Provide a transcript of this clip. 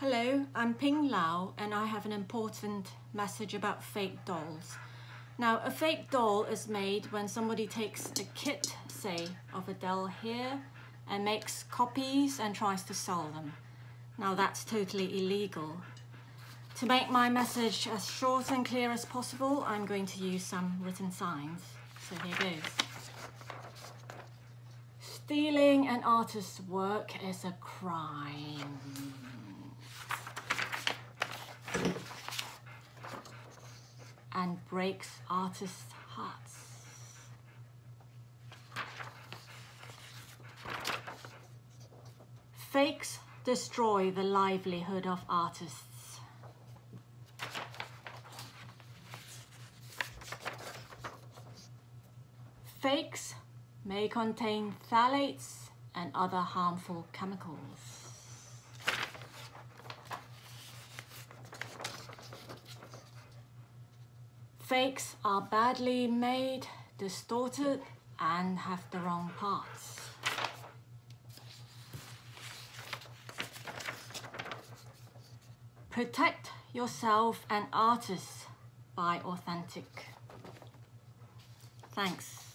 Hello, I'm Ping Lau and I have an important message about fake dolls. Now, a fake doll is made when somebody takes a kit, say, of a doll here and makes copies and tries to sell them. Now, that's totally illegal. To make my message as short and clear as possible, I'm going to use some written signs. So here goes. Stealing an artist's work is a crime. and breaks artists' hearts. Fakes destroy the livelihood of artists. Fakes may contain phthalates and other harmful chemicals. Fakes are badly made, distorted, and have the wrong parts. Protect yourself and artists buy authentic. Thanks.